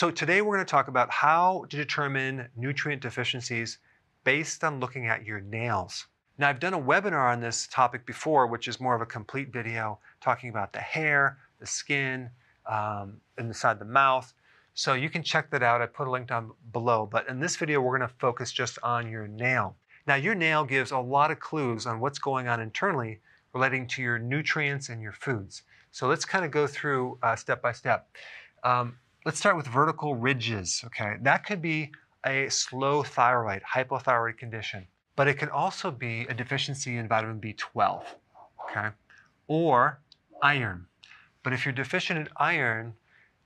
So today we're going to talk about how to determine nutrient deficiencies based on looking at your nails. Now I've done a webinar on this topic before, which is more of a complete video talking about the hair, the skin, um, inside the mouth. So you can check that out. I put a link down below. But in this video, we're going to focus just on your nail. Now your nail gives a lot of clues on what's going on internally relating to your nutrients and your foods. So let's kind of go through uh, step by step. Um, let's start with vertical ridges, okay? That could be a slow thyroid, hypothyroid condition, but it can also be a deficiency in vitamin B12, okay? Or iron. But if you're deficient in iron,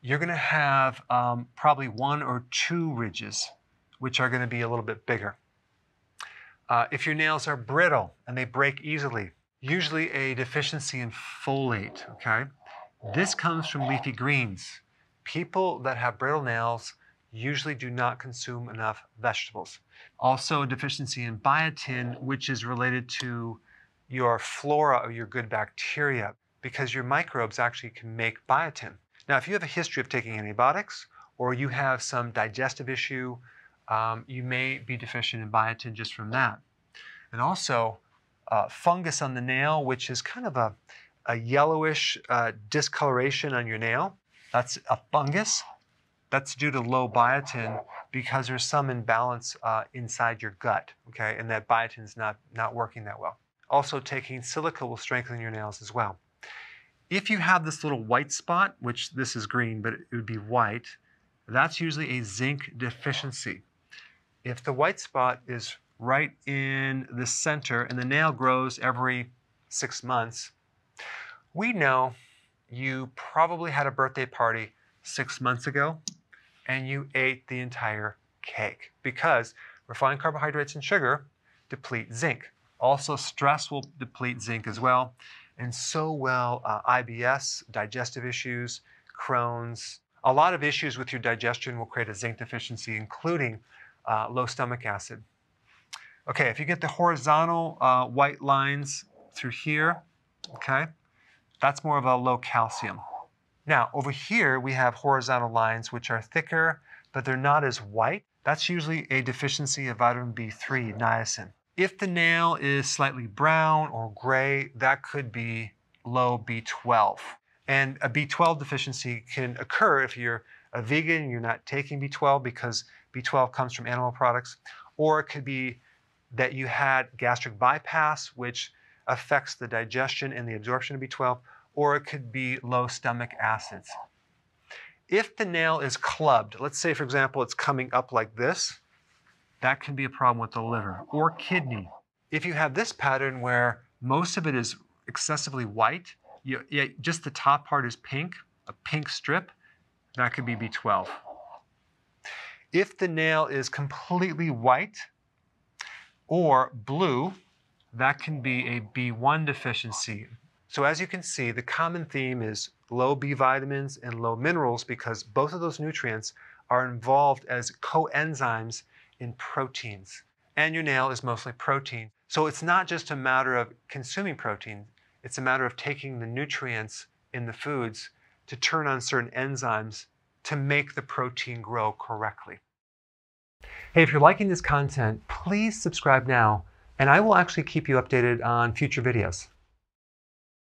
you're gonna have um, probably one or two ridges, which are gonna be a little bit bigger. Uh, if your nails are brittle and they break easily, usually a deficiency in folate, okay? This comes from leafy greens. People that have brittle nails usually do not consume enough vegetables. Also, a deficiency in biotin, which is related to your flora or your good bacteria, because your microbes actually can make biotin. Now, if you have a history of taking antibiotics or you have some digestive issue, um, you may be deficient in biotin just from that. And also, uh, fungus on the nail, which is kind of a, a yellowish uh, discoloration on your nail. That's a fungus. That's due to low biotin because there's some imbalance uh, inside your gut, okay, and that biotin is not, not working that well. Also, taking silica will strengthen your nails as well. If you have this little white spot, which this is green, but it would be white, that's usually a zinc deficiency. If the white spot is right in the center and the nail grows every six months, we know you probably had a birthday party six months ago and you ate the entire cake because refined carbohydrates and sugar deplete zinc. Also, stress will deplete zinc as well, and so will uh, IBS, digestive issues, Crohn's. A lot of issues with your digestion will create a zinc deficiency, including uh, low stomach acid. Okay, if you get the horizontal uh, white lines through here, okay, that's more of a low calcium. Now, over here, we have horizontal lines which are thicker, but they're not as white. That's usually a deficiency of vitamin B3, niacin. If the nail is slightly brown or gray, that could be low B12. And a B12 deficiency can occur if you're a vegan and you're not taking B12 because B12 comes from animal products, or it could be that you had gastric bypass, which affects the digestion and the absorption of B12, or it could be low stomach acids. If the nail is clubbed, let's say, for example, it's coming up like this, that can be a problem with the liver or kidney. If you have this pattern where most of it is excessively white, you, yeah, just the top part is pink, a pink strip, that could be B12. If the nail is completely white, or blue, that can be a B1 deficiency. So as you can see, the common theme is low B vitamins and low minerals because both of those nutrients are involved as coenzymes in proteins. And your nail is mostly protein. So it's not just a matter of consuming protein, it's a matter of taking the nutrients in the foods to turn on certain enzymes to make the protein grow correctly. Hey, if you're liking this content, please subscribe now, and I will actually keep you updated on future videos.